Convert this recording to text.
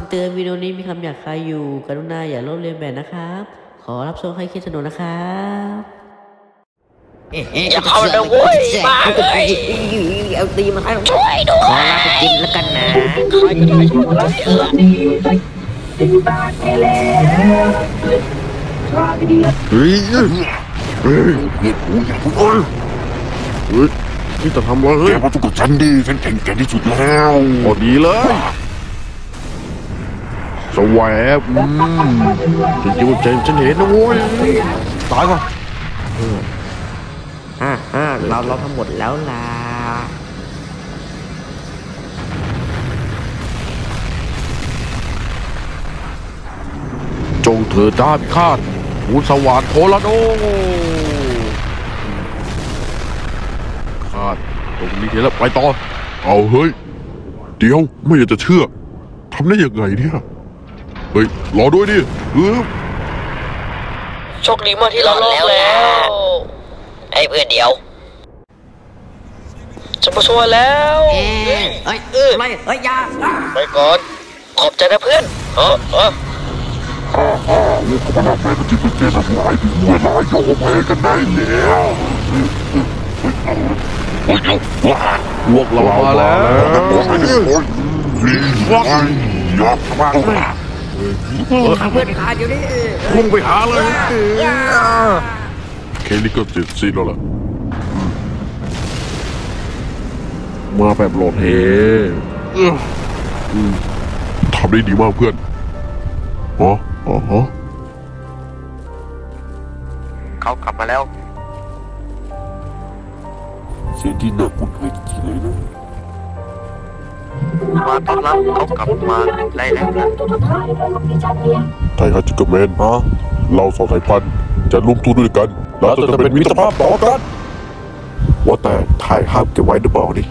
ำเตือนวิดีโอนี้มีคำหยาบคายอยู่ กรุณาอย่าลบเลียนแบบนะครับ ขอรับชมให้คิดสนุกนะครับอย่าเข้านะเว้ยบ้าเอ้ยเอาตีมาให้ช่วยด้วขอยลาไปกินแล้วกันนะใครก็ได้ช่วยเราเถอะเฮ้ยเฮ้ยเฮ้ยเฮ้ยเฮ้ยเฮ้ยนี่จะทำอะไรแกมาสู้กับฉันดิฉันแข็งแกร่งที่สุดแล้วพอดีเลย สวบอืมจริงๆว่าฉันฉันเห็นนะโว้ยตายก่อนอ่าอ่าเราเราทำหมดแล้วล่ะจงเถิดจ้าพิฆาตมูลสวรรค์โทรโดคาดตรงนี้เห็นแล้วไปต่อ เอาเฮ้ย เดี๋ยวไม่อยากจะเชื่อทำได้ยังไงเนี่ย เฮ้ยรอด้วยดิเออโชคดีมากที่เรารอดแล้วไอ้เพื่อนเดียวจะมาช่วยแล้วเอ้ยเอ้ยเออไม่เอ้ยอยาอะไปก่อนขอบใจนะเพื่อนเออเออพวกเรามาแล้วรีบไปยับมาก เลยเพื่อนขาดอยู่นี่พุ่งไปหาเลยแค่นี้ก็เสร็จสิ้นแล้วล่ะ มาแบบโหลดเฮเอออืมทำได้ดีมากเพื่อนอ๋ออ๋อเขากลับมาแล้ว เสียงที่น่าคุ้นเคยจริงเลยนะ มาต้อนรับเขากลับมาได้แล้วนะไทยฮัจิกแมนฮะเราสองสายพันธุ์จะร่วมทุนด้วยกัน เราจะเป็นมิตรภาพต่อกัน ว่าแต่ถ่ายภาพเก็บไว้หรือเปล่าดิ